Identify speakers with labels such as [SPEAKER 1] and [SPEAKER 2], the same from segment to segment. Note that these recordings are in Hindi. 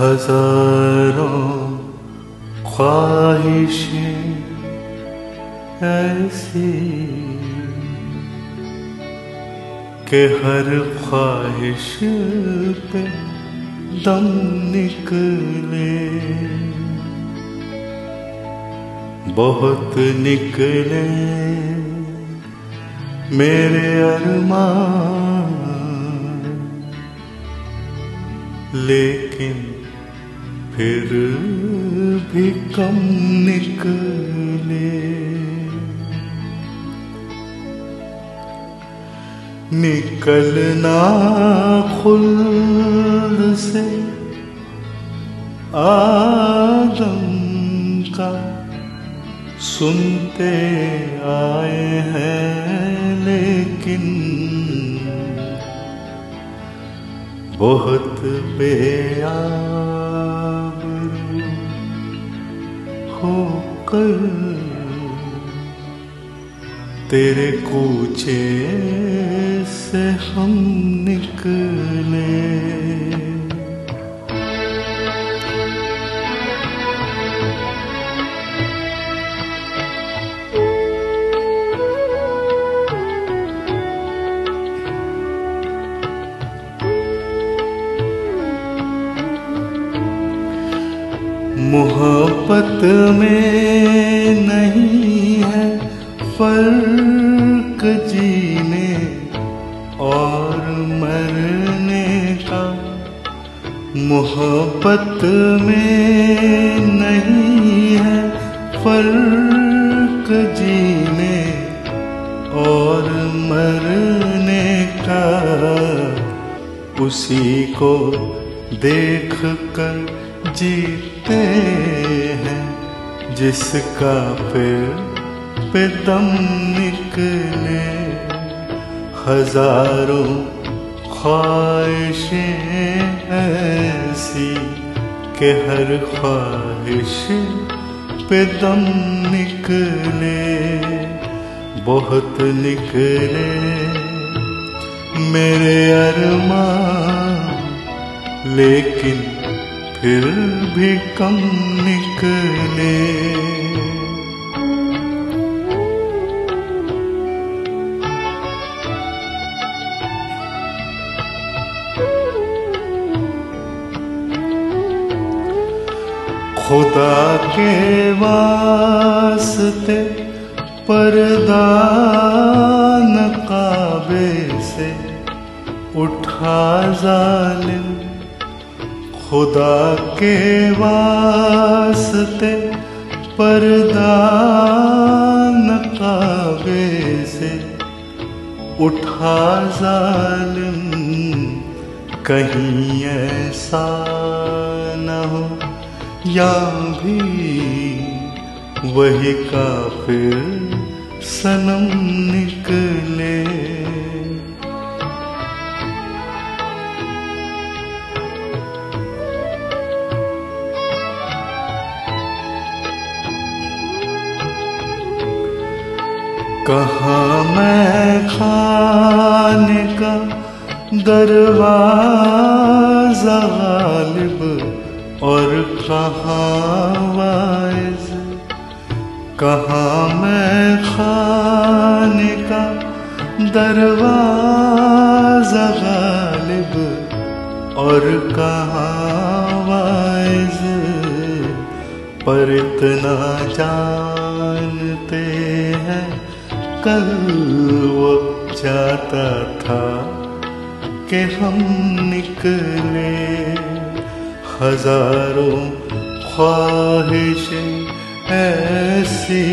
[SPEAKER 1] हज़ारों ख्वाहिशें ऐसी के हर ख्वाहिश पे दम निकले। बहुत निकले मेरे अरमान। लेकिन फिर भी कम निकले। निकलना खुल से आदम का सुनते आए हैं, लेकिन बहुत बेआबरू होकर तेरे कूचे से हम निकले। मोहब्बत में नहीं है फ़र्क जीने और मरने का। मोहब्बत में नहीं है फ़र्क जीने और मरने का। उसी को देख कर जीते हैं, जिसका फिर पे दम निकले। हज़ारों ख्वाहिशें ऐसी के हर ख्वाहिश पे दम निकले। बहुत निकले। मेरे अरमान, लेकिन फिर भी कम निकले। खुदा के वास्ते पर्दा नकाबे से उठा जालिम खुदा के वास्ते पर्दा नकाबे से उठा जालिम, कहीं ऐसा न हो। या भी वही काफिर सनम निकले। कहाँ मैं खाने का दरवाज़ा गालिब और कहाँ कहाँ मैं खाने का दरवाज़ा गालिब और कहाँ पर इतना जानते हैं कल वो जाता था कि हम निकले। हज़ारों ख्वाहिशें ऐसी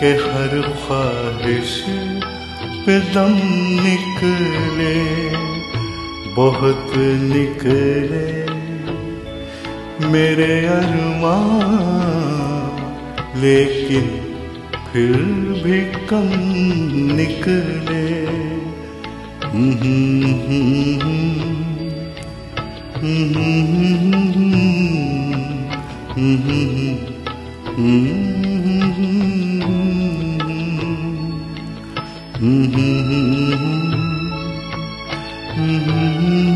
[SPEAKER 1] के हर ख्वाहिश दम निकले। बहुत निकले। मेरे अरमान, लेकिन फिर भी कम निकले Mm-hmm.